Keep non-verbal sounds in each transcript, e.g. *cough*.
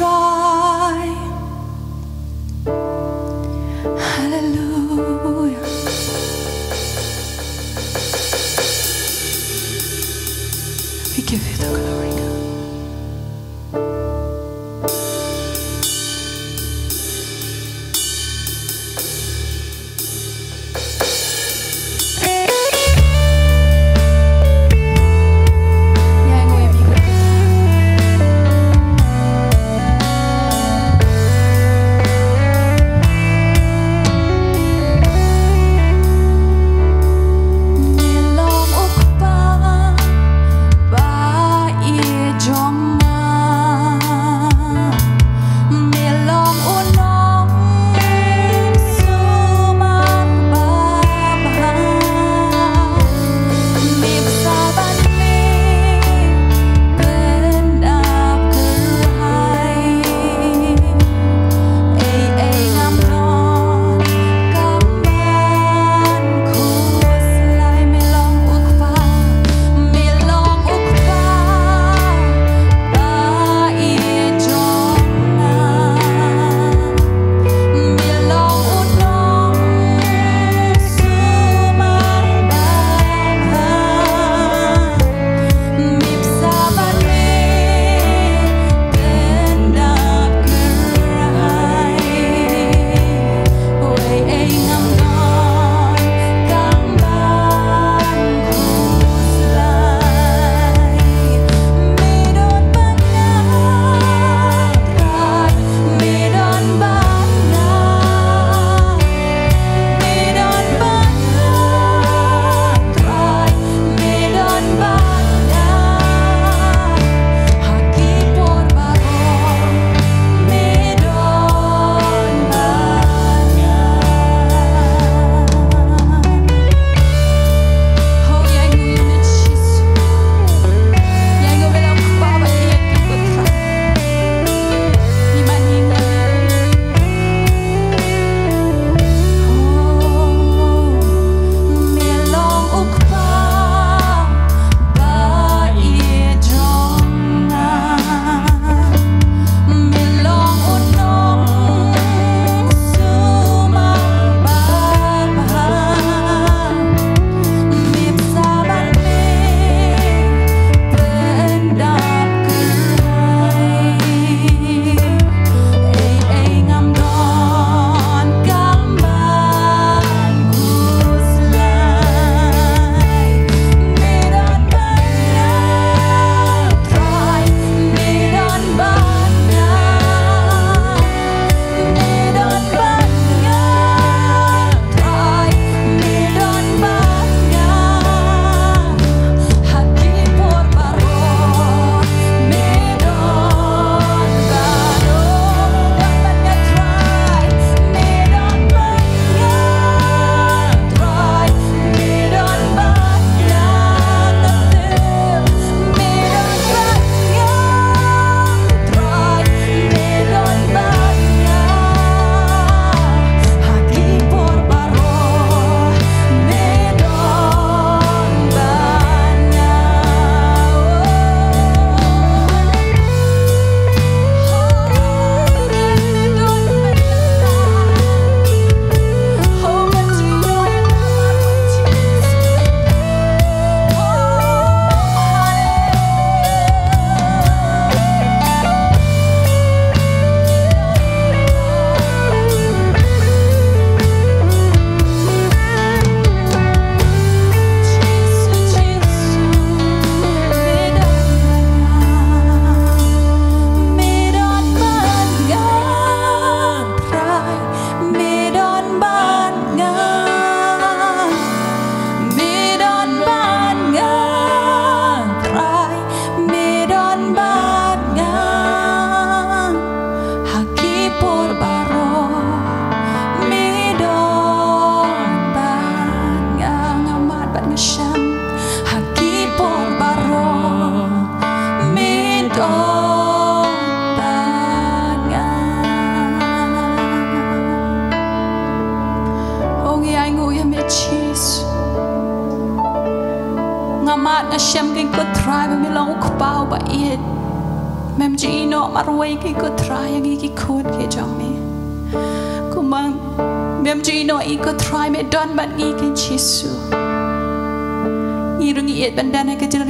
try.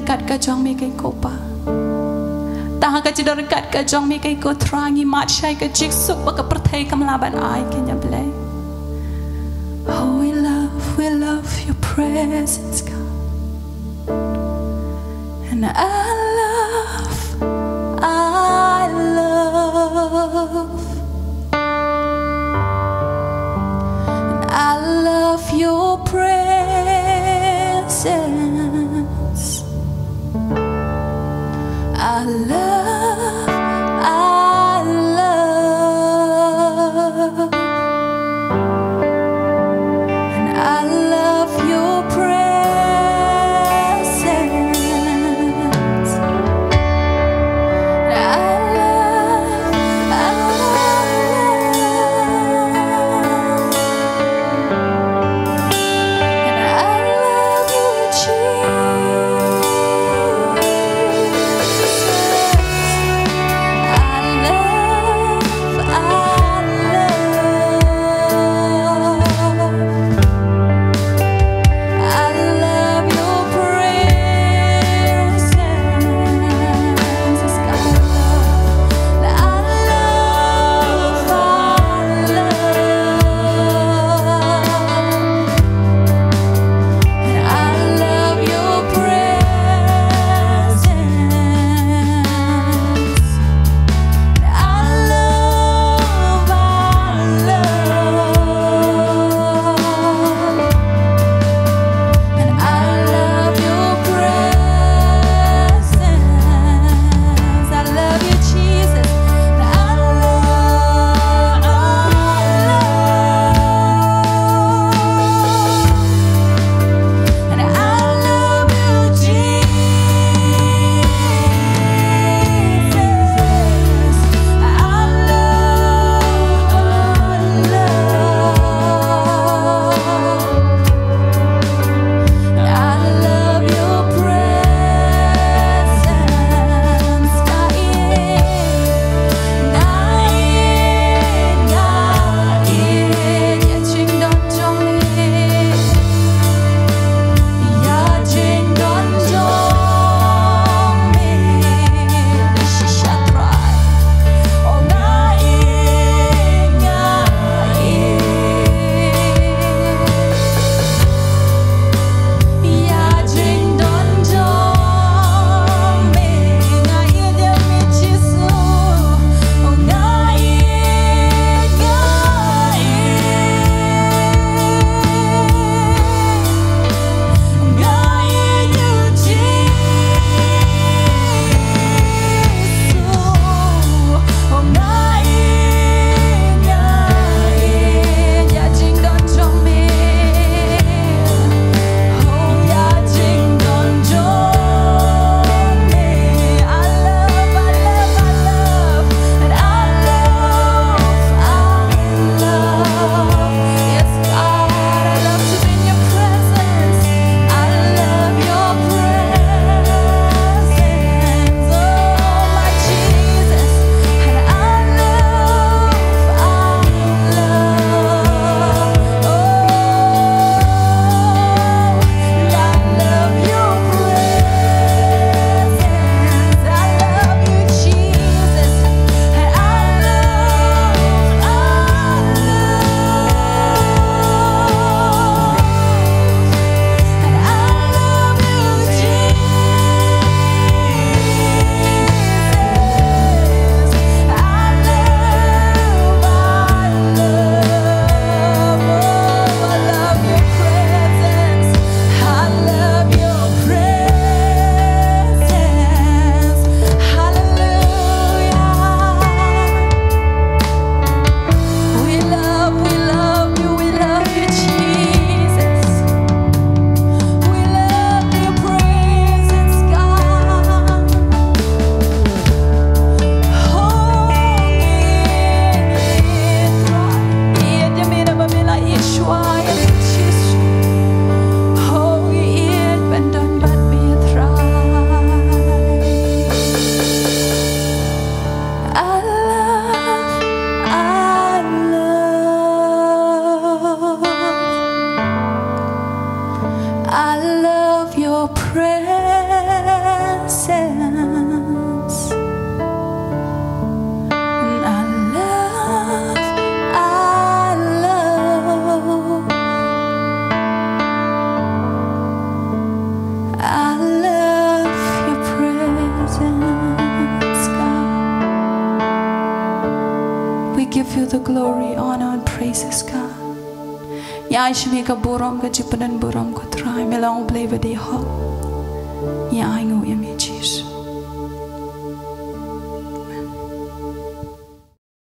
kat ka jong mi kai kopa ta ka chi dor kat jong mi kai ko thrangi mat shai ka chik suk ba ka prathai kamla ban ai ken ya blai oh we love we love your presence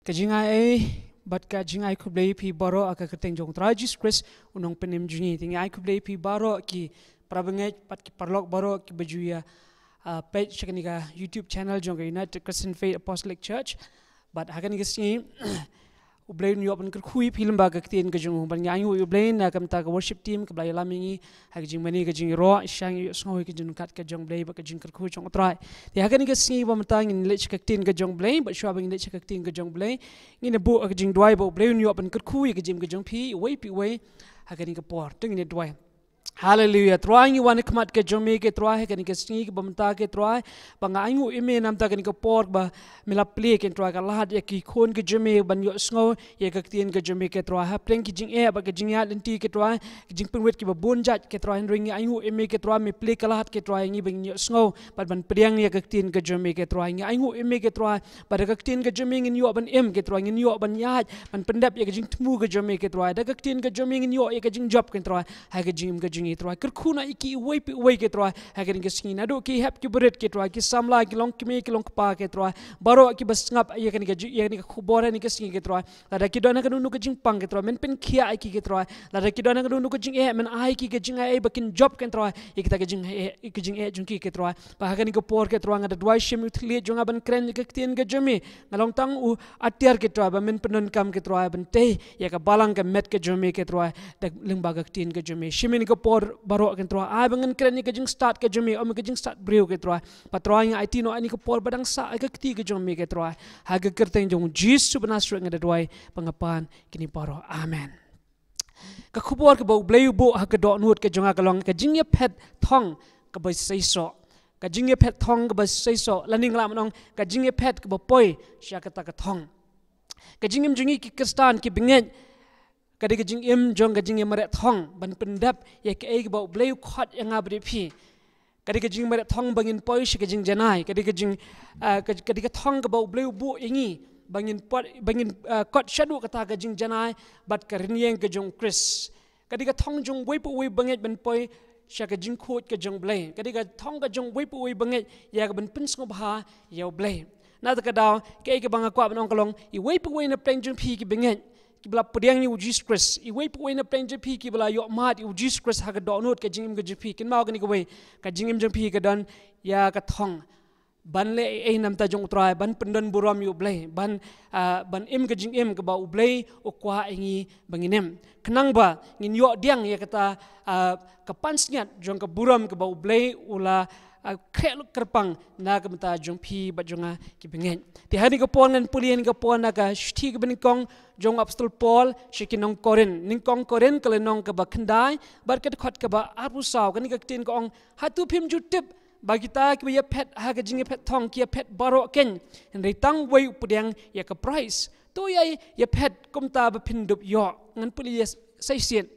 Kajinga ay bat ka jinga ay kublay pi baro aka kateng jong tragis Chris unong penem jungi tingi ay kublay pi baro ki prabangay pat ki parlok baro ki bajuya uh, page shakani ka YouTube channel jong United Christian Faith Apostolic Church. But hakani ka singi *clears throat* ublay nyo ban kar khui film ba ka tin ka jong ban ngai u ublay na kam ta ka worship team ka blay lamingi hak jing mani ka jing ro shang yu sngo ka jing kat ka jong blay ba ka jing kar khui jong trai ti hakani ka singi ba matang in lech ka tin ka jong blay ba shwa bang lech ka tin ka jong blay ngi na bu ka jing dwai ba ublay nyo ban kar khui ka jing ka jong pi wei pi wei hakani ka por tung ni dwai Hallelujah. Try you want to come at ke jomi ke try ke ni ke singi ke bamta ke try banga aingu ime nam ta ke ni ke por ba mila play ke try ka lahat ya ki khon ke jomi ban yo sngo ye ke tien ke jomi ke try ha pleng ki jing e ba ke jing ya lenti ke try ki jing pengwet ki ba bon jat ke try ring aingu ime ke try me play ka lahat ke try ngi bang yo sngo ba ban priang ye ke tien ke jomi ke try ngi aingu ime ke try ba de ke tien ke jomi ngi yo ban em ke try ngi yo ban ya ban pendap ye ke jing tmu ke jomi ke try de ke tien ke jomi ngi yo ye ke jing job ke try ha ke jing ke jing ngi troy ker khuna iki wei pi wei ke troy ha ke ngi skin ado ki hap ki beret ke troy ki samla ki long ki ki long pa ke troy baro ki bas ngap ye ke ngi ye ngi khubor ni ke skin ke troy la da ki dona ka nu ke jing pang ke troy men pen khia ai ki ke troy la da ki dona ka nu ke jing e men ai ki ke jing ai bakin job ke troy ye ki ta ke jing e ki jing e jung ki ke troy pa ha ke ngi por ke troy ngada dwai shim ut jung aban kren ke tien ke jemi ngalong tang u atiar ke troy ba men penon kam ke troy ban te ye ka balang ke met ke jemi ke troy dak ling ba ke tien ke jemi shimin ke por baro ke troa ai bangan kren ni ke jing start ke jumi o me ke jing start breu ke troa patroa nga it no ani ke por badang sa ke kti ke jumi ke troa ha ke kerteng jong jisu banasru nga doi pangapan kini baro amen. Ka khubor ke bau bleu bo ha ke do nut ke jonga kalong ke jing ye pet thong ke bai sei so ka jing ye pet thong ke bai sei so laning lam nong ka jing ye pet ke bo poi sha ka ta ka thong. Ka jing im jungi ki kristan ki binget kadi ke jing im jong ke jing mare thong ban pendap ye ke ek bau bleu khat yang abri phi kadi ke jing mare thong bangin poi shi ke jing janai kadi ke jing kadi ke thong ke bau bleu bu ingi bangin pot bangin kot shadu kata ke jing janai bat ke rinyeng ke jong chris kadi ke thong jong wei pu wei banget ban poi sha ke jing khot ke jong blai kadi ke thong ke jong wei pu wei banget ya ke ban pin sngo ba ya blai na ta ka daw ke ke banga kwa ban ong kalong i wei pu wei na peng jong phi ke banget kibla pediang yu Jesus Christ. I wei pu na pen jepi kibla yo mat yu Jesus Christ ha ga donut ka jingim ga jepi. Kin mau ga ni ga wei ka jingim jepi ga don ya ka thong. Ban le e nam ta jong trai ban pendon buram yu blai ban ban im ga jing im ga ba u blai o kwa ingi banginem kenang ba ngin yo diang ya kata ka pansnyat jong ka buram ga ba u blai ula krek kerpang. Na ka mata jong pi ba jonga ki bengen ti hari ka pon ngan pulien ka pon na ka shti kong jong apostol paul shiki nong korin. Ning kong korin kale nong ka ba khandai bar ka khot ka ba aru saw ka ni ka tin ka ong hatu phim ju tip bagi ta ki ya pet ha ka jinge pet thong ki pet baro ken en ri tang wei pudiang ya ka price. To ya ya pet kum ta ba pin dup yo ngan puli ya sai sien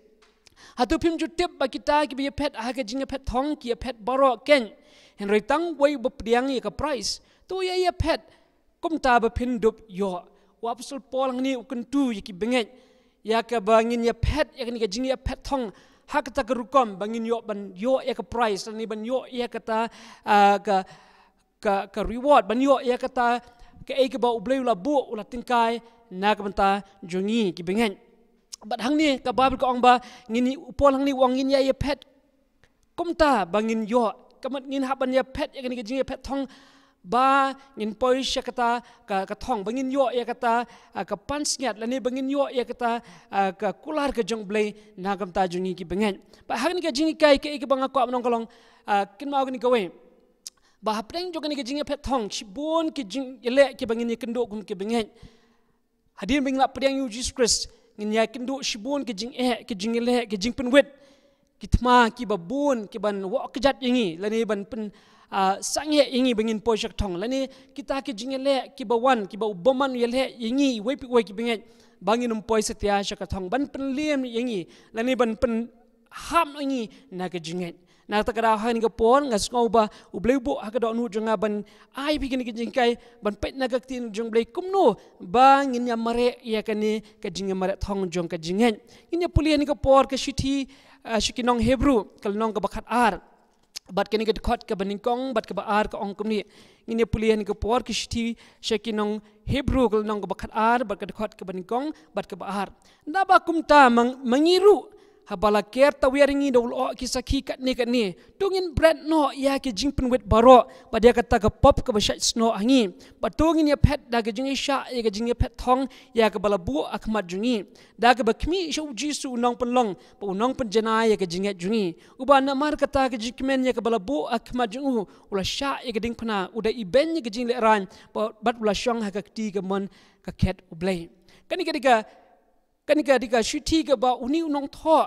hatu phim ju tip bagi ta ki ya pet ha ka jinge pet thong ki pet baro ken hen roi tang wei bu priang ye ka price tu ye ye pet kum ta ba phin dup yo. Wa apostol paul ngni ukun tu ye ki benget ya ka bangin ye pet ye ka jing ye pet thong. Ha ka ta ka rukom bangin yo ban yo ye ka price ni ban yo ye ka ta ka ka ka reward ban yo ye ka ta ka e ka ba ublei la bu ula tingkai na ka ban ta jongi ki benget bat hang ni ka babel ka ong ba ngini upol hang ni wang ngin ye ye pet kum ta bangin yo kamat ngin haban ya pet ya ngin jing ya pet thong. Ba ngin poi sha kata ka ka thong bangin yo ya kata ka pans nyat lani bangin yo ya kata ka kular ka jong blai na gam ta jungi ki bengen. Ba hagni ka jingi kai ke ke banga ko amnong kolong kin ma gni gawe ba hapeng jo gni ka jingi pet thong chi bon ki jing ele ki bangin ni kendo gum ki bengen. Hadir bing la pedang yu jesus christ ngin ya kendo shi bon ki jing e ki jing ele ki jing pen wet kitma ki ba bun ki ban wa kejat yangi lani ban pen uh, sangye yangi bengin pojak tong. Lani kita ki jingele ki ba wan ki ba uboman yele yangi wei pi wei ki benget bangin um poi setia shaka tong. Ban pen liem yangi lani ban pen ham yangi na ke jinget na ta kada ha ni ga pon ngas ngau ba u bleu bo ha kada nu jonga ban ai bi ni jing kai ban pet na ga tin jong blei kum no ba ngin ya mare ya ka ni ka jing mare thong jong ka jingen in ya puli ni ga por ka shithi shikinong hebrew kal nong ka ar. Bat kini ke khot ke baningkong bat ke baar ke ong kumni ini pulian ke por ke shiti shekinong hebrew kal nong ar bat ke khot ke baningkong bat ke baar. Na ba kumta mangiru habala ker ta wiringi do lo ki sakhi kat ni kat ni. Tungin bread no ya ki jing pen wet baro ba dia kata ka pop ka basha sno angi. Ba tungin ya pet da ga jing sha ya ga jing ya pet thong ya ka bala bu akmat jungi. Da ga ba kmi shu jisu nong pen long ba pen ya ga jing jungi. U ba na mar kata ga jing men ya ka bala bu akmat jungu. Ula sha ya ga ding pana u da i ben ya ga jing le ran. Ba bat ula shong ha ka ti ga mon ka ket u blai kani ka kan ka dika shuti ka ba uni unong tho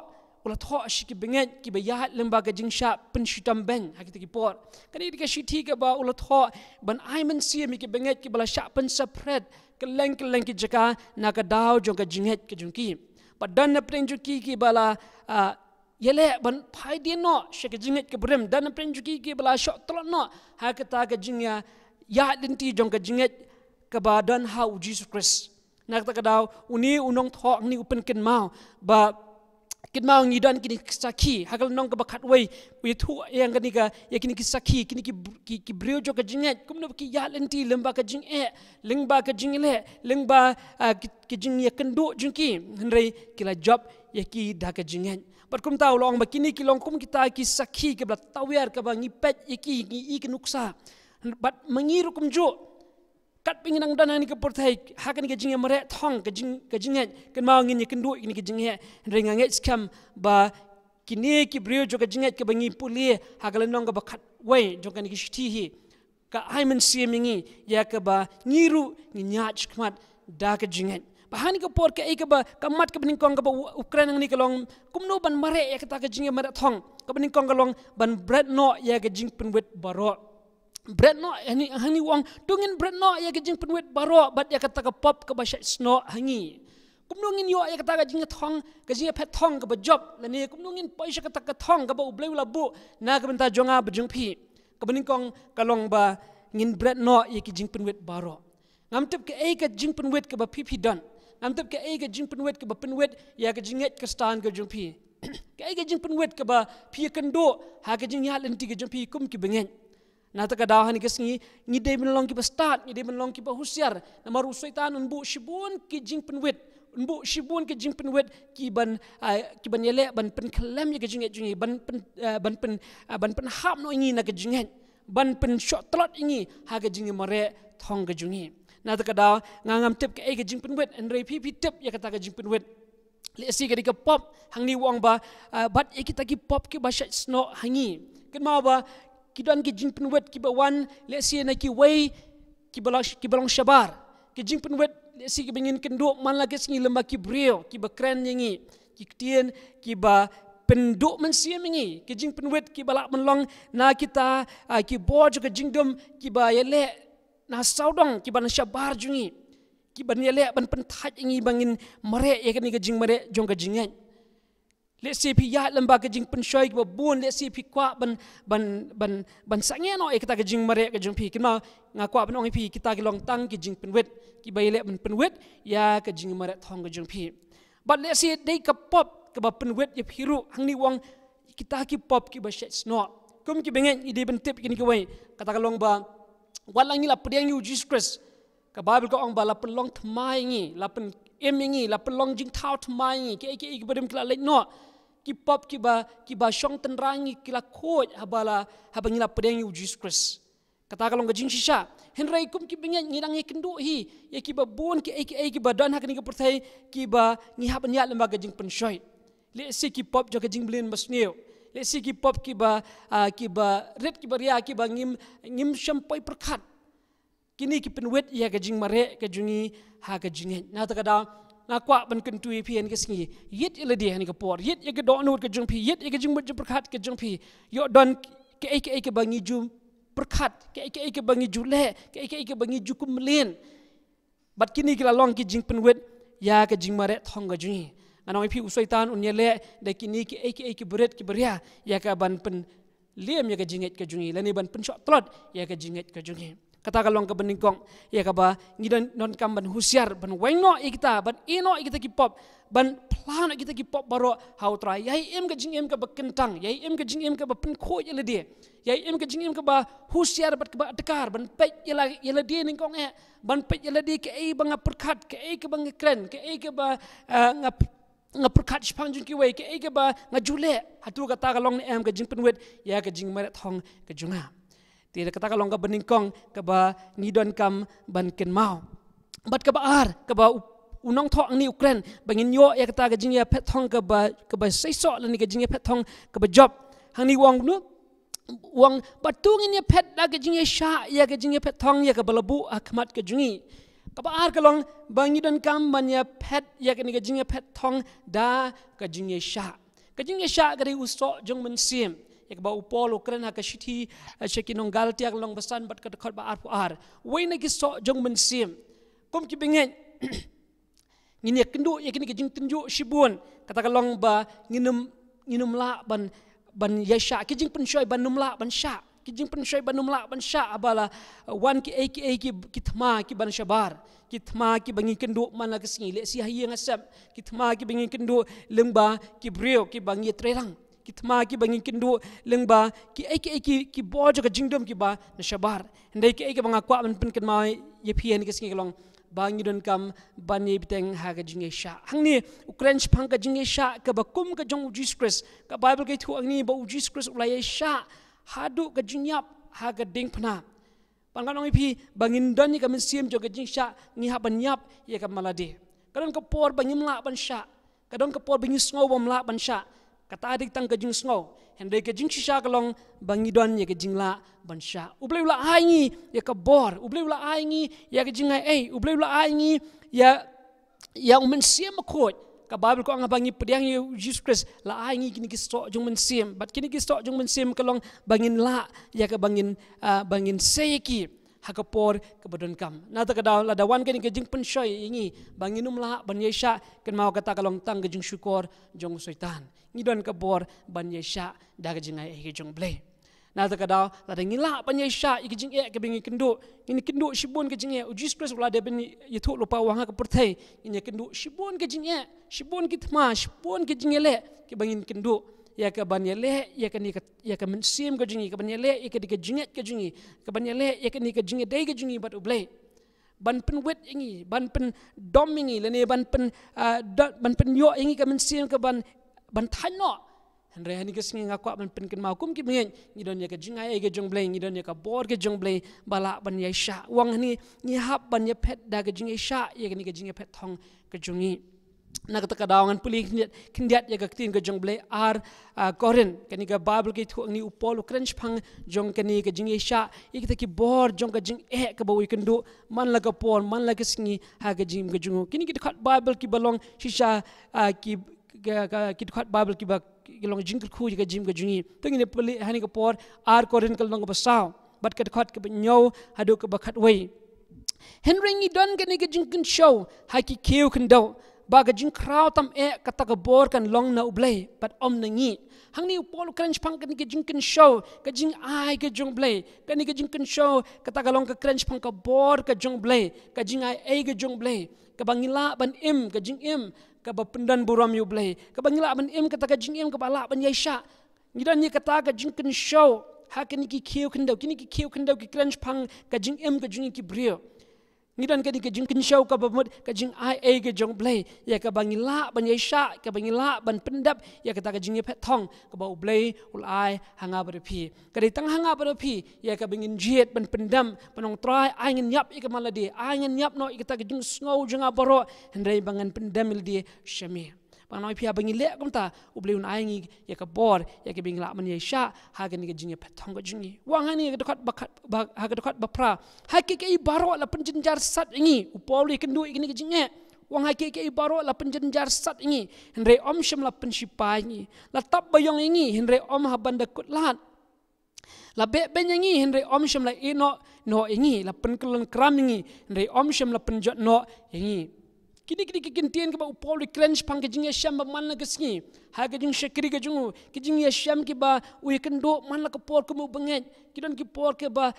ula tho shi ki benget ki ba ya lemba ka jing sha pen shutam beng ha ki por kan dika shuti ka ba ula tho ban ai man si mi ki benget ki bala sha pen spread ke leng ke leng ki jaka na ka dau jong ka jinget ke jong ki. Ba dan na pen ju ki bala yele ban pai dia no she ke jinget ke brem. Dan na pen ju ki bala sho tlo no ha ka ta ka jing ya ya linti jong ka jinget ka ba dan ha u jesus christ nak tak daw uni unong thok ni upen ken mau. Ba ken mau ngi dan kini saki hagal nong ka bakat wei. Wi thu yang kini ka ya kini saki kini ki ki, ki brio jo ka jinget kum no ki ya lenti lemba ka jing e lengba ka jing le lengba uh, ki, ki jing ya kendo jing ki. Hendrei kila job ya ki da ka jinget But kum tahu long ba kini kilong kum kita ki saki ke bla tawer ka ba ngi pet ya ki ngi i ki nuksa. But mengiru kum kat pingin ang dana ni ke portai hakan ke jinge mare thong ke jing ke jinge ke ma ngin ni kendu ni ke jinge ring nge scam ba kini ki brio jo ke jinge ke bangi puli hakal nong ba khat wai jo kan ki shti hi. Ka ai men si mingi ya ke ba ngiru ni nyach kmat da ke jinge ba hani ke por ke e ke ba kamat ke bening kong ke ba ukraine ni ke long kum no ban mare ya ke ta ke jinge mare thong. Ke bening kong ke long ban bread no ya ke jing pen wet baro bread no hani hani wang. Tungin bread no ya gejing penwet baro bat ya kata ka pop ka basha sno hangi kum nungin yo ya kata ka jing thong ka jing pet thong ba job la ni. Kum nungin paisa kata ka thong ka ba ublei la bu na ka benta jonga ba jung phi ka bening kong ka long ba ngin bread no ya ki jing penwet baro ngam tip ka e ka jing penwet ka ba phi phi don. Ngam tip ka e ka jing penwet ka ba penwet ya ka jing ka stan ka jung phi ka e ka jing penwet ka ba phi kan do ha ka jing ya lenti ka jung phi kum ki bengen na ta kada hani kesingi ni de min long ki start ni de min long ki ba husiar. Na maru syaitan unbu shibun ki jing penwet unbu shibun ki jing penwet ki ban ki ban yele ban pen kelam ya ki jing jing ban pen ban pen ban pen hap no ingi na ki jing ban pen shot tlot ingi ha ki jing mare thong ki jing na ta kada ngangam tip ke ki jing penwet en rei pi pi tip ya kata ki jing penwet le si ka pop hang ni wang ba bat kita ki pop ki ba shat hangi. Ken ma ba ki dan ki jing pen wet ki ba wan le si na ki wei ki ba ki ba long shabar. Ki jing pen wet le si ki bingin ken do man la kes ngi lemba ki brio ki ba kren ki tien ki ba penduk men si mengi ki jing pen wet ki ba la men long na kita ki bo jo ki jing ki ba ye le na saudong ki ba na shabar jungi ki ba ne le ban pen thaj ngi bangin mare ye ki jing mare jong ka jing ngai Let's see pi ya lamba ke jing pensoi ke bun let's see pi kwa ban ban ban ban sange no e kita ke jing mare ke jing pi. Kima nga kwa ban ong pi kita ke long tang ke jing penwet ki bai le ban penwet ya ke jing mare thong ke jing pi. But let's see dei ke pop ke ba penwet ye piru hang ni wang kita ki pop ki ba shet no kum ki bengen ide ban tip kini ke wai kata ke long ba walang ni la pediang you jesus christ. Ke bible ko ong ba la pelong thmai ngi la pen em ngi la pelong jing thau thmai ngi ke ke ke bedem kala le no. Ki pop ki ba ki ba shong ten rangi ki la ko habala haba ngila pedeng yu Jesus Christ. Kata kalau ngajing shisha henrai kum ki bingat ngirang ikendu hi. Ya ki ba bon ki ek ki ba dan hakni ki pertai ki ba ngi hab nya lemba gajing penshoi le si ki pop jo gajing blin masneo le si ki pop ki ba ki ba red ki ba ria ki ba ngim ngim shampoi perkat kini ki penwet ya gajing mare gajungi ha gajing na ta kada ngakwa ban kan tui pi en kesingi yit ile dia ni kapor yit ye ke do nut ke jung pi. Yit ye ke jung but berkat ke jung pi. Yo don ke ke ke bangi jum berkat ke ke ke bangi jule ke ai ke ai ke bangi jukum melin bat kini kila long ki jing penwet ya ke jing mare thong ga jungi anong pi usaitan un yele de kini ki ke ai ke beret ki beria ya ka ban pen liam ya ke jinget ke jungi lani ban pen shot trot ya ke jinget ke jungi kata kalong ke beningkong ya ka ba ngidan non kam ban husiar ban wengno ikita ban ino ikita ki pop ban plan kita ki pop baro. How try yai em ke jing em ke bekentang yai em ke jing em ke ba pen ko yele dia yai em ke jing em ke ba husiar bat ke ba tekar ban pet yele yele dia ningkong e ban pet yele dia ke ai bang perkat ke ai ke bang kren ke ai ke ba eh, ngap nga spang jung ki wei ke ai ke ba nga jule hatu kata kalong ni em ke jing penwet ya ke jing meret thong ke junga Tidak kata kalau engkau beningkong ke ba ngidon kam ban ken mau. Bat ke ba ar ke ba unong thok ni ukren bangin yo ya kata ke jingya pet thong ke ba ke ba seiso la ni ke jingya pet thong ke ba job. Hang ni wang nu wang batung ini pet la ke jingya sha ya ke jingya pet thong ya ke balabu akmat ke jingi. Ke ba ar kalong bangidon kam ban ya pet ya ke ni ke jingya pet thong da ke jingya sha. Ke jingya sha ke ri usok jong mensim yak ba upol ukren ha kashiti shekinong galti ak long basan bat ka khot ba ar pu ar. We na ki so jong men sim kum ki bingen *clears throat* ngin yak kendu yak ni jing tenju shibun kata ka long ba nginum nginum la ban ban yasha ki jing pen shoy ban num la ban sha. Ki jing pen shoy ban num la ban sha. Abala wan ki ki ai ki ki thma ki ban shabar. Ki thma ki bangi kendu mana ke singi le si hayi ngasap ki thma ki bangi kendu lengba ki brio ki bangi trerang ki thma ki bangin kindu lengba ki ai ki ki ki bo ka jingdom ki ba na shabar. Ndai ki ki banga kwa ban pin mai ye pien ki singi long. Bangi don kam ban ye biteng ha ga jinge sha. Hangni ukraine phang ka jinge sha ka ba kum ka jong jesus christ. Ka bible ke thu angni ba jesus christ ulai sha. Hadu ka jinyap ha ga ding phna panganong pi bangin don ni ka min sim jo ka jing sha ni ha ban yap ye ka malade kadon ka por bangim la ban sha. Kadon ka por bangin sngo bam la ban sha kata adik tang ke jing sngo hende ke jing shisha bangi don ye ke jing la ban sha. Aingi ye ka bor. Uble ula aingi ye ke jing ai uble ula aingi ya ya umen sim ko ka bible ko anga bangi pediang ye jesus christ la aingi kini ki sto jung men sim but kini ki sto jung men sim kalong bangin la ya ke bangin bangin seyeki hakapor ke badon kam. Na ta kada la dawan ke ke jing pen ingi banginum la ban yesha ken mau kata kalong tang ke jing syukur jong syaitan ni don ka bor ban yesha da ke jing ai ke jong ble na ta kada la da ngila ban yesha i ke jing e ke bingi kendo ni kendo shibon ke jing e ujis pres la de ben ye thu lupa wa ha ke perthai. Ni kendo shibon ke jing e shibon ki thma shibon ke jing e le ke bangin kendo ya ke ban yele ya ke ni ke ya ke mensim ke jingi ke ban yele ya ke di ke jinget ke jingi ke ban yele ya ke ni ke jinget dai ke jingi bat ublai ban pen wet ingi ban pen dom ingi le ban pen uh, ban pen yo ingi ke mensim ke ban ban thano Henry hani ke singi ngakwa ban pen ken mau kum ki mien ni don ya ke jinga ya ke jong blai ni don ya ke bor ke jong blai bala ban ya sha. Wang ni ni hap ban ya pet da ke jinga sha ke ni ke jinga pet thong ke jungi. Na kata kadawangan puli kindiat kindiat ya kaktin ke jong blai ar kani ke bible ke thu ni upol ukrench phang jong ke jing isha ikita ki bor jong ka jing eh ke bawi kendu man la ka man la ke singi ha ke jing ke jung kini ki khat bible ki balong shisha ki ki khat bible ki ba long jing khu ke jing ke jungi tengi ne puli hani ke por ar korin kal long ba saw bat ke khat ke nyaw hadu ke ba khat wei. Henry ni don ke ni ke jing ken show ha ki kiu ken do baga jing kraw tam e kata ka bor kan long na ublay but om na ngi hang ni upol crunch pang kan ke jing kan show ka jing ai ke jong blay kan ni ke jing kan show kata ka long ka crunch pang ka bor ka jong blay ka jing ai ai ke jong blay ka bangila ban im ka jing im ka ba pendan buram yu blay ka bangila ban im kata ka jing im ka bala ban yaisha ni dan ni kata ka jing kan show ha kan ni ki kiu kan dau kini ki kiu kan dau ki crunch pang ka jing im ka jing ki brio Ni dan kadi ke jing kensyau ka bamut ke jing ai ai ke jong blai ya ka bangi la ban ye sha ka bangi la ban pendap. Ya ka ta ke jing ye phet thong ka ba blai ul ai hanga ber pi. Ka di tang hanga ber pi ya ka bingin jiet ban pendam panong try ai ngin yap ik maladi. Ai ngin yap no ik ta ke jing snow jing abaro hendai bangan pendam il di shami Bang noi pia bangi le kum ta. Ubli un aingi ya ka bor ya ke bing la man ye sha ha ga ni ga jinge petong ga jingi wang ani ga dekat bakat ha ga dekat bapra ha ke ke baro la penjenjar sat ingi upoli kendu ini ga jinge wang hai ke ke baro la penjenjar sat ingi henre om shem la penshipa ingi la tap bayong ingi henre om ha banda kut lat la be ben ingi henre om shem la ino no ingi la penkelon kram ingi henre om shem la penjot no ingi kini kini kikin tien ke ba upol di clench pang ke jing yasham ba man la kesni ha ke jing shakri ke jungu? Ke jing yasham ke ba u kendo man la ke por ke mu benget kidon ki por ke ba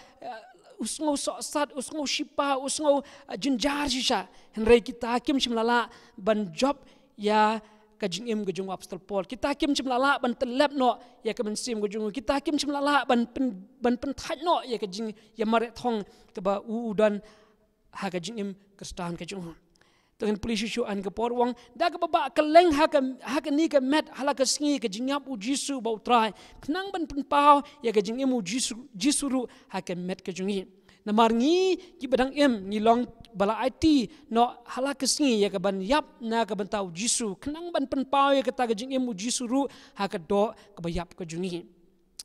usngo so sat usngo shipa usngo eh, jinjar shisha henre kita hakim shim lala ban job ya ka jing im jungu apostol paul. Kita hakim shim lala ban telep no ya ke ben sim ke jungu. Kita hakim shim lala ban pen ban pen no ya ke jing ya mare thong ke ba u dan ha ke jing im kristan ke dengan polisi an ke por wang da ke baba ke leng ha ke ha ke ni ke met hala ke sngi ke jingap u jisu ba utrai knang ban pun pau ya ke jing emu jisu jisu ru ha ke met ke jungi. Na mar ngi ki badang em ni long bala it no hala ke sngi ya ke ban yap na ke ban tau jisu. Knang ban pun pau ya ke ta ke jing emu jisu ru ha ke do ke ba yap ke jungi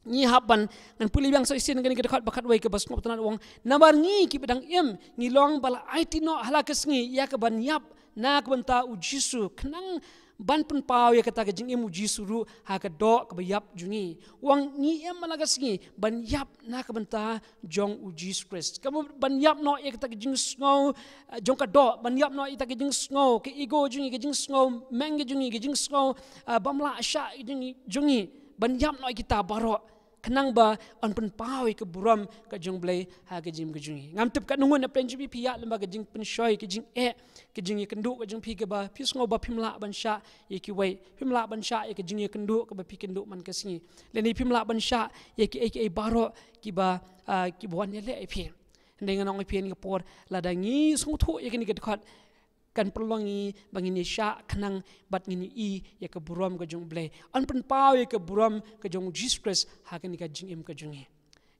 ni hapan ngan puli bang so isin ngani kedekat bakat wai ke bas ngop tanan wong. Nabar ngi ki pedang em ni long bala it no halakas ngi ya ke ban yap na ke banta u jisu. Kenang ban pun pau ya kata ke jing em u jisu ru ha ke do ke yap jungi. Wong ni em malagas ngi ban yap na ke banta jong u jisu christ. Kamu ban yap no ya kata ke jing snow jong ka do ban yap no ita ke jing snow ke ego jungi ke jing snow meng jungi ke jing snow bamla sha jungi jungi ban yap no kita barok kenang ba on pen pawi ke buram ke jung blai ha ke jim ke jungi ngam tip ka nungun na pen jibi piya lemba ke jing pen shoy ke jing e ke jing ye kendu ke jing pi ke ba. Pi sngo ba pimla ban sha ye ki wai pimla ban sha ye ke jing ye kendu ke ba pi kendu man ke singi. Le ni pimla ban sha ye ki e ki e baro ki ba ki bon ye le e pi. Ndeng ngong pi ni ke por. La da ngi sung thu ye ke ni ke khat kan perlongi bangin ni sha kanang bat ngini i ya ke buram ke jong ble an pen pau ya ke buram ke jong jesus ha ke ni ka jing im ke jong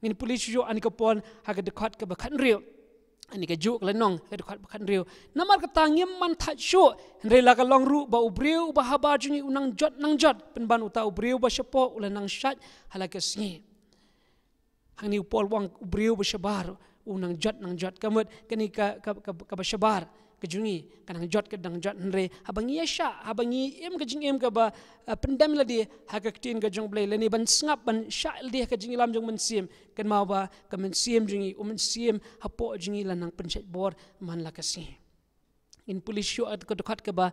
ngini pulis jo an ke pon ha ke dekat ke bakan rio ani ke juk lenong ke dekat bakan rio namar ke tangim man tha sho re la ka long ru ba ubriu ba haba jing unang jot nang jot. Pen ban uta ubriu ba shepo ule nang shat hala ke singi. Hang ni pol wang ubriu ba shabar unang jot nang jot. Kamut kani ka ka ka, ka, ka shabar kejungi. Kanang jot ke dang jot nre habangi ya sha habangi em ke jing em ke ba uh, pendam la di ha ke tin ke jong blai leni ban sngap ban sha di ke jing lam jong men sim kan ma ba ke men sim jingi um men sim ha po jingi la nang pencet bor. Man la ke si in pulis shu at ke dekat ke ba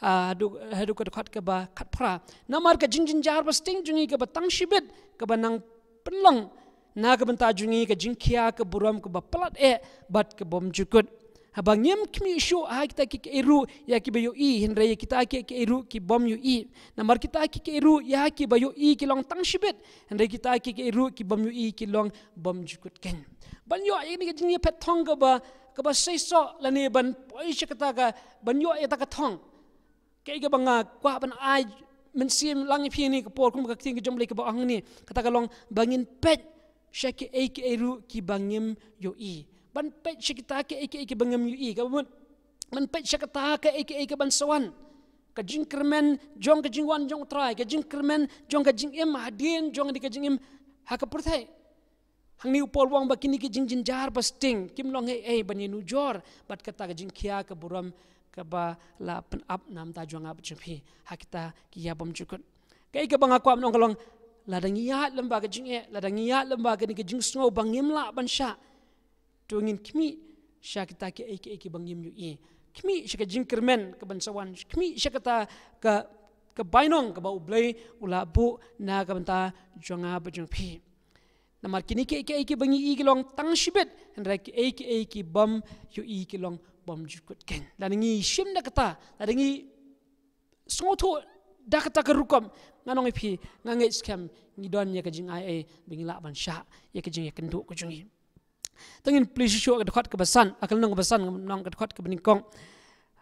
hadu hadu ke dekat ke ba kat pra namar ke jing jing jar sting jingi ke ba tang shibet ke ba nang pelong na benta jingi ke jing kia ke buram ke ba pelat e bat ke bom jukut habang yem kmi sho ha kita ki eru. Ya ki bayo i henre ya kita ki ki eru ki bom yu i na mar kita ki ki eru ya ki bayo i ki long tang shibet henre kita ki ki eru ki bom yu i ki long bom jukut ken ban yo ini ki jini pet thong ga ba ka ba sei so la ne ban poi shi kata ga ban yo ya ta ka thong. Ke ga banga kwa ban ai men sim lang pi ni ka por kum ka ting ki jom le ka ba ang ni. Kata ka long bangin pet shaki e ki eru ki bangim yo i ban pet shikita ke eke eke bangam yu ka ban ban pet shikita ke eke eke ban sawan. Ka jing kermen jong ka jing wan jong try ka jing kermen jong ka jing em hadien jong ka jing em ha ka purthai hang ni upol wang bakini ki jing jing jar ba sting kim long he e ban nu jor. Bat kata ka jing kia ka buram ka ba la pen up nam ta jong ab chpi ha kita ki ya bom chukut ka eke bang akwam nong kalong ladang iya lembaga jing e ladang iya lembaga ni ka jing sngo bangim la ban sha tuangin kimi sya kita ke eke eke bangim yu i kimi sya ka jingkermen ke bansawan kimi sya kata ke bainong ke bau blai ula bu na ka banta jonga ba jong pi namar kini ke eke eke bangi i kilong tang shibet hendra ke eke eke bam yu i kilong bam jukut ken dan ngi shim na kata dan ngi songoto da kata ke rukam nganong pi ngangai scam ngi don ya ka jing ai ai bingi la ban sha ya ka jing ya kendu ko jungi tengin polisi syuk dekat ke besan akal nang besan nang dekat ke beningkong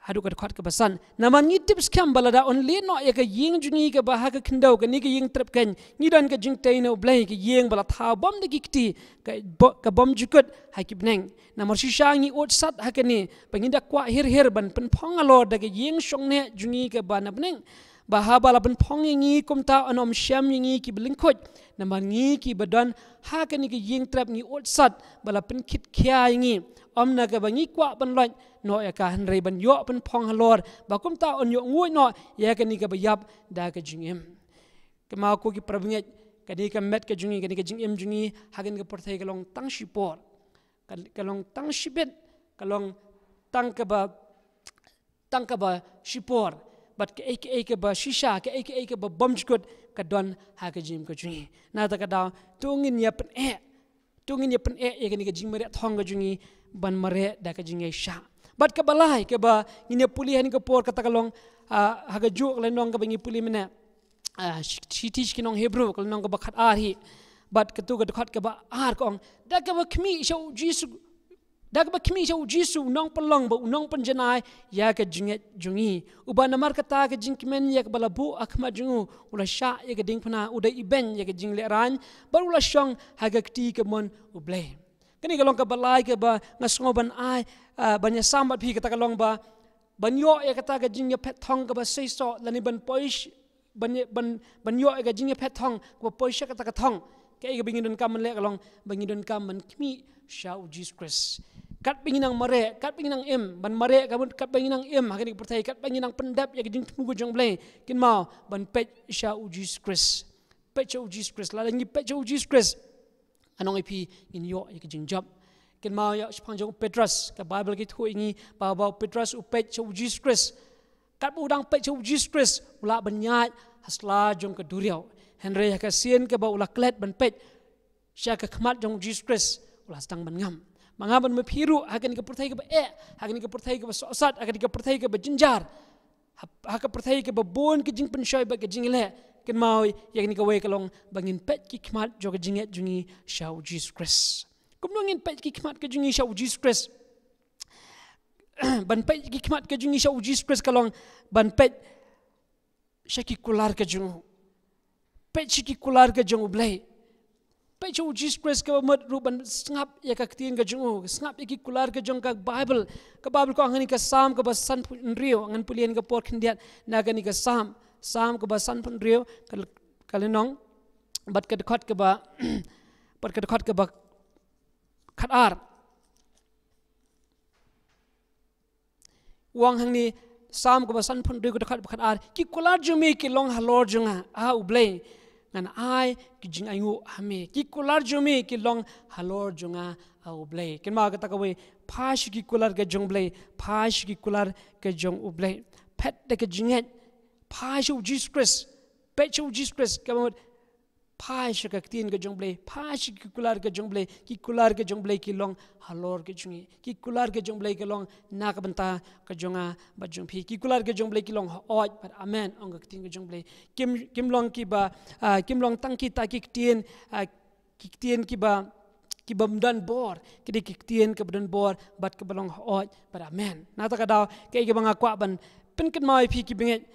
hadu ke dekat ke besan nama ni tips kam balada on le no ya ke ying jungi ke bah ke kendau ke ni ke ying trip kan ni dan ke jing tai no blai ke ying bala tha bom de kiti ke ke bom jukut ha ki beneng nama si shangi ot sat ha ke ni. Penginda kwa hir hir ban pen phong alo de ke ying shong ne jungi ke ba na beneng bahaba la phong ngi kum ta anom syam ngi ki belingkot namar ngi ki badan ha ni ki ying trap ngi ot sat bala pen kit kya ngi. Om na ka bangi kwa ban loj no ya ka han rei ban yo ban phong halor. Ba kum ta on yo ngui no ya ka ni ka ba da ka jingem ke ma ko ki prabnget ka ni ka met ka jungi ka ni ka jingem jungi ha ka ni porthai ka long tang shipor. Ka long tang shibet ka long tang ka ba tang ka ba shipor but ke ek ek ba shisha ke ek ek ba bom chkut ka don ha ka jim ka jungi na ta ka da tungin ya pen e tungin ya pen e e ka ni ka jing mare thong ka jungi ban mare da ka jingi sha. But ka balai ke ba ni ne puli han ka por ka ta ka long ha ka juk le nong ka bangi puli mena teach ki nong hebrew ka nong ka ba khat ar hi. But ka tu ka khat ka ba ar kong da ka ba khmi shau jisu dak ba kimi jau jisu nong pelong ba nong penjenai ya ke jinget jungi. Uba namar kata ke jing ya ke bala bu akma jungu. Ula sha ya ke ding puna uda iben ya ke jing le ran. Bar ula shong ha ke kti ke mon uble kini ke long ka balai ke ba ngasngo ban ai banya sambat phi kata ke long ba. Banyo ya kata ke jing ya pet thong ke ba sei so lani ban poish ban ban banyo ya ke jing ya pet thong ko poish kata ke thong. Ke ke bingin dun kam le ke long bingin dun kam kimi sha u jesus christ. Kat pingin nang mare kat pingin nang em ban mare kamun kat pingin nang em hakani percaya kat pingin nang pendap ya gejing tunggu jong blai kin mau ban pet sha u jesus christ. Pet sha u jesus christ. La ngi pet sha u jesus christ. Anong ipi in yo ya gejing job. Kin mau ya sepang jong petrus ka bible ki thu ingi ba ba petrus u pet sha u jesus christ. Kat bu dang pet sha u jesus christ ula ban nyat hasla jong ka duriau. Henry ka sien ka ba ula klet ban pet. Sha ka khmat jong jesus christ ula stang ban ngam mangaban me phiru hakan ka perthai ka e hakan ka perthai ka sosat hakan ka perthai ka jinjar hakan perthai ka bon ka jing penshoy ba ka jingle ken mau yak ni ka we ka long bangin pet ki khmat jo ka jinget jungi shau jesus christ. Kum ngin pet ki khmat ka jungi shau jesus christ? *clears throat* Ban pet ki khmat ka jungi shau jesus christ ka long ban pet shaki kular ka jungu. Pet shaki kular ka jungu blai pe chu jesus christ ka mat ruban snap ya ka tin ga jungu snap ki kular ka jong ka bible ka bible ko angani ka sam ka ba san pun rio angan pulian ka por khindiat na ga ni ka sam sam ka ba san pun rio ka ka lenong bat ka khot ka ba *clears throat* bat ka khot ka ba khat ar. Wang hang ni sam ka ba san pun rio ka khat khat ar ki kular jumi ki long halor junga a ublei ngan ai ki jing ayu hame. Ki kular jome ki long halor junga au blay ken ma ka takawe phash ki kular ke jong blay phash ki kular ke jong u blay pet de ke jinget phash u jesus christ. Pet u jesus christ. Ka mo phash ka tin ke jong blay phash ki kular ke jong blay ki kular ke jong blay ki long halor ke jungi ki kular ke jong blay ke long na ka banta ka jonga ba jong phi ki kular ke jong blay ki long oj but amen ong ka tin ke jong blay kim kim long ki ba kim long tang ki ta ki tin ki tin ki ba ki bam dan bor ki di ki tin ke dan bor bat ke belong oj but amen. Na ta ka daw ke ke banga kwa ban pen ken mai phi ki binget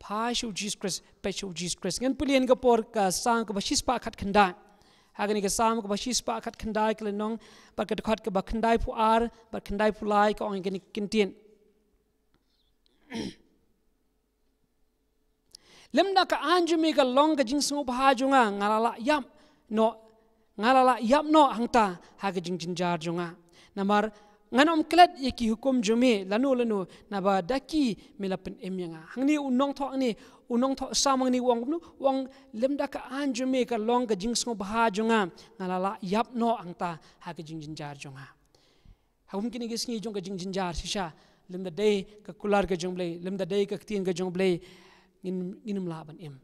Pashu Jesus Christ, Pashu Jesus Christ. Ngan pulian ka por ka sang ka basis pa khat khanda. Hagan ka sam ka basis pa khat khanda ka lenong par ka khat ka ba khandai pu ar, par khandai pu lai ka ong ka kintien. Lemna ka anju mi ka long ka jing sungu pa junga ngalala yam no ngalala yam no hangta ha ka jing jinjar junga. Namar ngan om klet ye ki hukum jume lanu lanu na ba daki melapen emyanga hangni unong tho ni unong tho samang ni wong nu wong lemda ka an jume ka long ka jing sngo bha junga ngalala yap no angta ha ka jing jinjar junga hum kini gisngi jong ka jing jinjar shisha lemda day ka kular ka jong blay lemda day ka tien ka jong blay ngin nginum laban em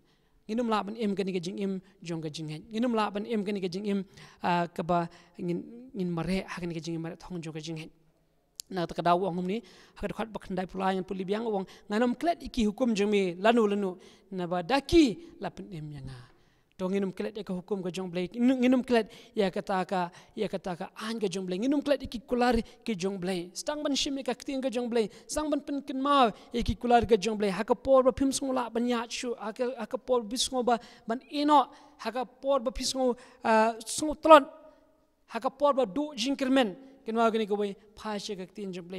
nginum laban em kani ka jing jong ka jing hen nginum laban em kani ka jing em ka ba ngin ngin mare ha kani ka jing mare thong jong ka jing hen na ta kadaw ong ni ha ka khat bakhan dai pulai puli biang ong nganam klet iki hukum jong lanu lanu. Na ba daki lapan em yanga to nginum klet ka hukum ka jong nginum klet ya kata ka ya kata ka an ka jong nginum klet iki kular ki jong blai stang ban shim ka kting ka jong blai sang ban pen kin ma iki kular ka jong blai ha ka por ba phim sung la ban ya chu ha ka ha ka por bis ngo ba ban ino ha ka por ba phis ngo sung tlon ha ka por ba du jingkermen kin wa gani ko bai phashe ka tin jong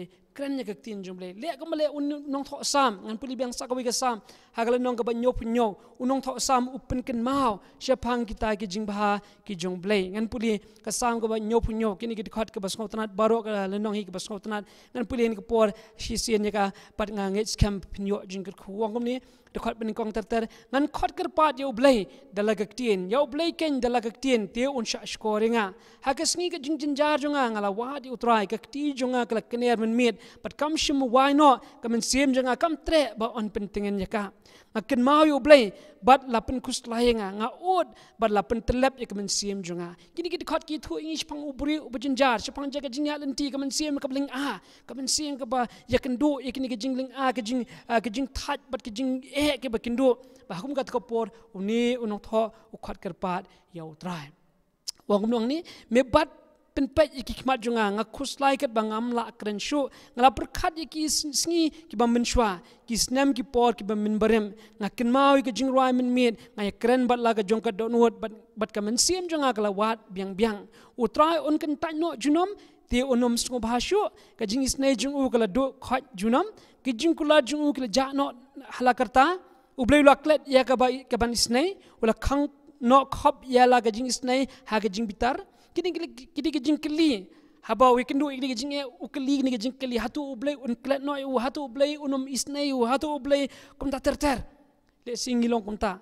nya kek tin ble le ka male un nong tho sam. Ngan puli biang sak ka sam. Ha ga nong ka ba nyo pu nyo unong tho sam upen ken mau. Sha pang kita ki jing ba ki jong ble ngan puli ka sam ka ba nyo pu nyo kini ki khat ka ba sngot nat baro ka le nong hi ka ba sngot nat ngan puli ni ka por shi sien nya ka pat nga nge scam pnyo jing ka khuang ni. De khat bin kong ter ter. Ngan khat ker pat yo blai dala gak tien yo blai ken dala gak tien te un sha scoringa ha ka sngi ka jing jin jar junga ngala wa di utrai ka ti junga ka kner men mit pat kam shim why no ka men sim junga kam tre ba on pentingen ya ka. Ngakin mau yo blai bat lapen kus layenga nga od bat lapen telep ya kemen sim junga gini gini khat ki thu ingi pang ubri ubajin jar sepang jaga jing yalan ti kemen sim ka bling a. Kemen sim ka ba ya kendo ya kini ke jingling a ke jing ke jing that bat ke jing e ke ba kendo ba kum kat ko por uni unong tho u khat ker pat ya utrai wang nong ni me bat pen pet iki kmat junga nga khus lai kat bang am la kren shu. Ngala perkhat iki sngi ki bam min shwa ki snam ki por ki bam min barem. Nga ken mau ki jing roi min mit nga ya kren bat la ka jong ka don wot bat bat ka men sim junga kala wat biang biang. U try un ken ta no junom ti unom sngo bhashu ka jing isne jung u kala do khat junam ki jing kula jung u kala ja no hala karta u blei la klet ya ka ba ka ban isne wala khang no khop ya la ka jing isne ha ka jing bitar kini kini keli haba we kendo ini ke jing e u keli ni ke jing keli hatu ublay un klet no u hatu ublay unum isnei hatu ublay kum ta ter ter. Le singi long kum ta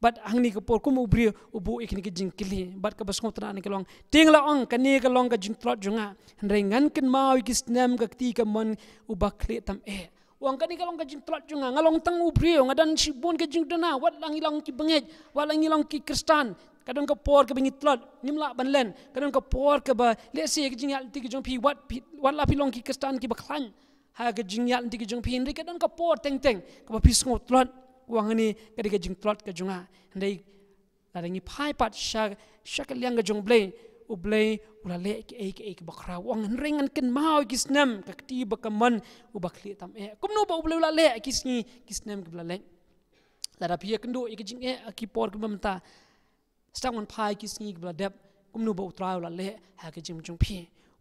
bat ang ni ke por kum ubri ubu ikini ke jing keli bat ka basngo tra ni ke long ting la ong kani ke long ka jing trot junga. Rengan ken mau ikis nem ka ti ka mon u bakle tam e. Wang kani kalau kajing telat junga. Ngalong tang ubri ngadan si bon kajing dana wat lang ilang ki bengej wat lang ilang ki kristan kadang ka por ke bengit telat nimla ban len kadang ka por ke ba le si kajing yal ti kajong pi wat wat la pilong ki kristan ki baklan ha kajing yal ti kajong pi ndri kadang ka por teng teng ka ba pis ngot telat wang ni kadi kajing telat ka junga ndai ladangi pai pat sha sha ka liang kajong blai ublay ula le ki ek ek bakra wang ringan ken mau kisnam ka ti bakaman u tam e kum no ba ublay ula le kisni kisnam ke blale la da pia kendo ik jing e สักวันพายกิสงีกบลาเด็บกุมนูบอุตรายละเละหากจิมจงพี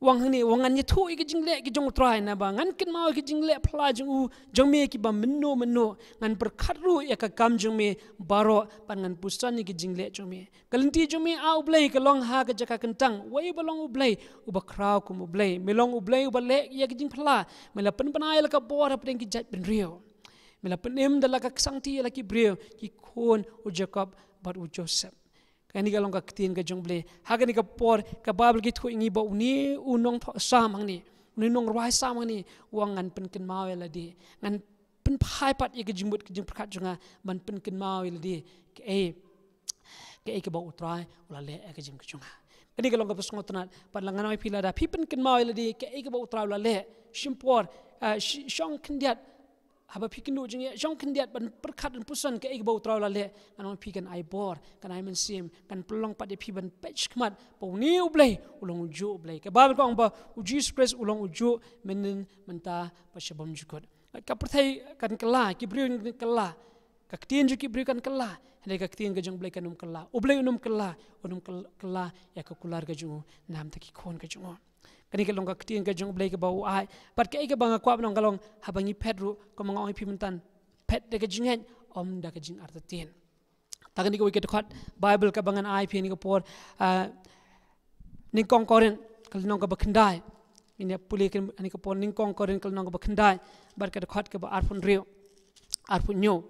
วังหนีวังอันยทุ่ยกิจิงเละกิจงอุตรายนะบางันกินมาวกิจิงเละพลาจงอูจงเมกิบามินโนมินโนงันประคัดรู้เอกกรรมจงเมบารอปันงันปุสันกิจิงเละจงเมกัลันทีจงเมอาอุเบลกลองหากจักกันตังไว้บลองอุเบลอุบคราวกุมอุเบลเมลองอุเบลอุบเละยากิจิงพลาเมลเป็นปนายละกบอรับเป็นกิจัดเป็นเรียวเมลเป็นเอ็มดละกสังทีละกิเบรียวกิคนอุจักบบัดอุจเซ kani ka long ka tin ka jong ble ha ka ni ka por ka babel ki thu ingi ba uni unong tho sam hang ni uni nong rai sam hang ni wang ngan pen ken mau la di ngan pen phai pat ye ka jimbut ka jing prakhat junga man pen ken mau la di ke e ke e ka ba utrai wala le e ka jing ka junga kani ka long ka pasngot na pat langan ai pila da pi pen ken mau la di ke e ka ba utrai wala le shimpor shong kendiat haba pikin do jinge jong kan diat ban perkat dan pusan ke bau trau la le kan on pikan ai bor kan ai men sim kan pelong pada pi ban pech kmat pau ni ublai ulong uju ublai ke bab kong ba uji express ulong uju menen menta pa shabam jukot ka kan kala ki briu kan kala ka tien ju ki briu kan kala Hanya ka tien ka jong blai kan um kala ublai unum kala unum kala ya ka kular ka jungu nam ta ki khon ka jungu kani kalong ka ktiin ka jong blai ka bau ai pat ka ika banga kwap nong kalong habangi pedru ko mga oi pimentan pet de ka jingen om da ka jing arta tien. Takani ka wicket khat bible ka bangan ai pi ni ka por ning kong koren kal nong ka bakhandai ini puli kan ani ka por ning kong koren kal nong ka bakhandai bar ka khat ka ba arpun rio arpun nyo.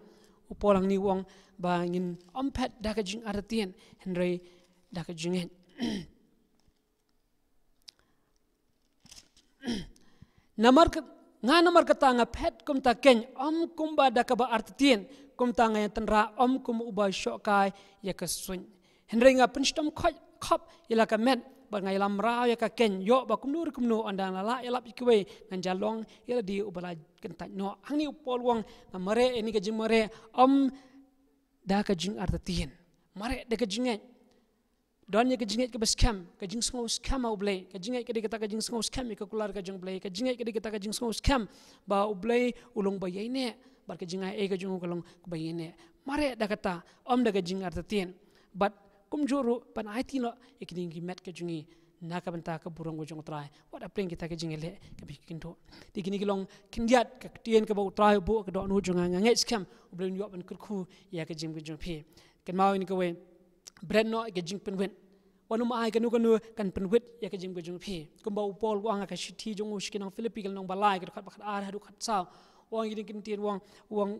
Upolang ni wong ba ngin om pet da ka jing arta tien. Henry da ka jingen namar nga namar kata nga pet kum ta ken om kum ba da ka ba artien kum ta nga tanra om kum uba shokai ya ka sun. Henry nga pinstom khot khop ila ka met ba nga lam ra ya ka ken yo ba kum nur kum no anda na la ila pikwe ngan jalong ila di ubala ken ta no. Hang ni upol wong nga mare ini ka jing mare om da ka jing artien mare da ka jing don ye kajinget ke beskam kajing sngo skam au blay. Kajinget ke dikata kajing sngo skam ke kular kajing blay. Kajinget ke dikata kajing sngo skam ba u blay ulong ba yene bar kajinga e kajing ulong ba yene mare da kata om da kajing arta tien. But kum juru pan aiti no ikning ki met kajingi na ka banta ka burong go jong trai. Wa da pleng kita ke jing le ka bi kin to di gini ki long kin diat ka tien ka bo trai bo ka do nu jong nga ngai skam u ble nyo ban kur khu ya ka jing go jong phi ken mau ni ka we bread no ke jing pen wen wanu ma ai ka nu ka nu kan pen wit ya ka jing go jong phi kum ba u pol wa nga ka shi thi jong u shi kinang philippi kal nong balai ka khat ba khat ar ha du khat sao wang gini kin tien wang wang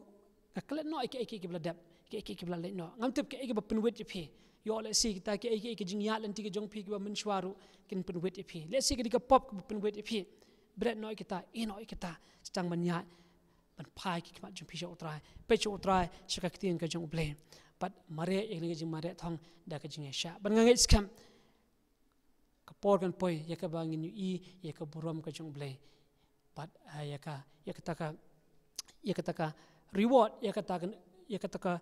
ka klet no ke ke ke bla dap ke ke ke bla le no ngam tep ke ke ba pen wit phi yo le si kita ke ke ke jing ya lan ti ke jong phi ke ba min shwaru kin pen wit phi le si ke ka pop ke pen wit phi bread no kita e no kita stang man ya ban pai ki kmat jong phi sho trai pe sho trai shaka ktien ka jong ble pat mare ek ni jing mare thong da ka jing sha. Ban ngai skam ka por kan poi ya ka bangin yu i ya ka buram ka jong ble. Pat ya ka ya ka ta ka ya ka ta ka reward ya ka ta ka ya ka ta ka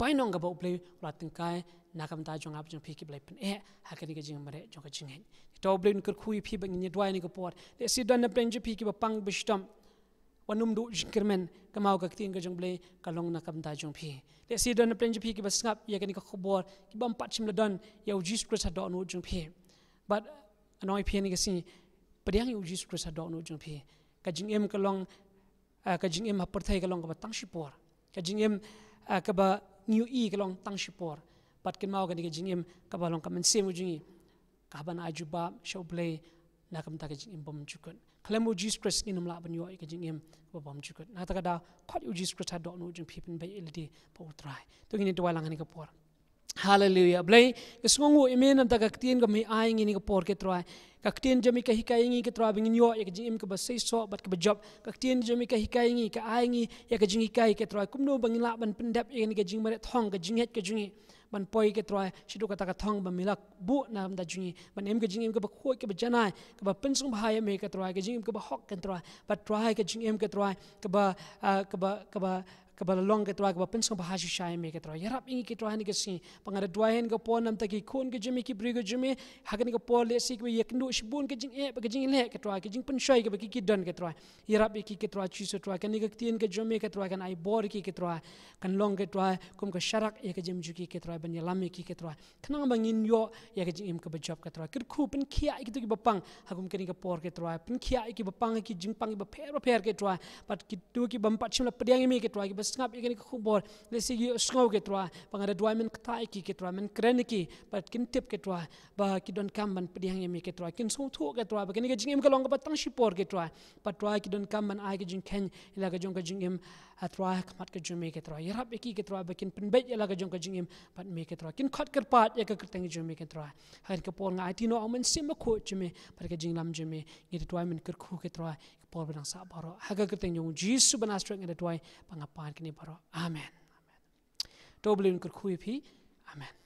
bai nong ga bo ble. La tin kai na kam ta jong ap jong phi ki ble pen e ha ka ni ga jing mare jong ka jing hen to ble ni kur khui phi bang ni dwai ni ka por. Le si dan na pen ji phi ki ba pang bistam wanum du jingkermen kamau ka tin ka jong ble ka long na kam ta jong phi. Le si dan phi ki ba snap ya ka ni ka khobor ki bam pat chim la dan ya u jis kris ha do no jong phi. But anoi phi ni ka si padiang u jis kris ha do no jong phi. Ka jing em ka long ka jing em ha par thai ka long ka ba tang shi por. Ka jing em ka ba new e ka long tang shi por. Pat kin mau ka ni ka jing em ka ba long ka men se mu jing ka ban ajuba show ble na kam jing em bom chukun klem u jesus christ in la ban yo ka jing em ba bom chukun na ta ka da khat u jesus christ ha do no jing pipin bai ildi pa utrai to ni dwa lang ni ka por hallelujah. Blai ke sungu imen am ta ka tien ka mi ai ngi ni ka por ke trai ka tien jami ka hikai ngi ke trai bingin yo ya ka jing em ka ba sei so bat ka ba job ka tien jami ka hikai ngi ka ai ngi ya ka jing hikai ke trai kum no bangin la ban pendap ya ni ka jing mare thong ka jing het ka jing ban poi ke troy shidu ka ta ka thong ba milak bu na da jungi. Ban em ke jing em ke ba khoi ke ba janai ke ba pensung ba ya me ke troy ke jing em ke ba hok ke troy ba troy ke jing em ke troy ke ba ke ba ke ba ke ba long ke troy ke ba pensung ba shai me ke troy yarap ingi ke troy ni ke si pangara dua hen ke pon nam ta ki khun ke jimi ki bri ke jimi ha ke pon le si ke ye kendu shibun ke jing e ba ke jing le ke troy ke jing pen shai ke ba ki ki don ke troy yarap ki ke troy chi so troy ke ni ke tien ke jimi ke kan ai bor ki ke troy kan long ke troy kum ke sharak ye ke jim ju ki ke troy ban yalam ki ke troy kanang bangin yo ye ke jing im ke ba job ke troy ke khu pen khia ki tu ki ba pang ha kum ke ni ke por ke troy pen khia ki ba pang ki jing pang ba per per ke troy pat ki tu ki bam pat chim la pediang mi ke troy ki ba ngap ikani ko bor le si gi sngo ke twa pangara dwa men kta ki ke twa men kren ki but kin tip ke twa ba ki don kam ban pdiang yemi ke twa kin so thu ke twa ba kin ke jingem ka long ba tang shi por ke twa pa twa ki don kam ban ai jing ken ila ka jong ka jingem a twa kmat ke jume ke twa yarap ki ke twa ba kin pen bet ila ka jong ka jingem pat me ke twa kin khat ker pat ya ka kerteng jume ke twa har ke por ti no amen sim ko jume par ke jing lam jume ni twa men ker khu ke twa por benang sa baro haga kerteng jong jisu pangapan kini baro amen. Amen. Doblin ker khu pi amen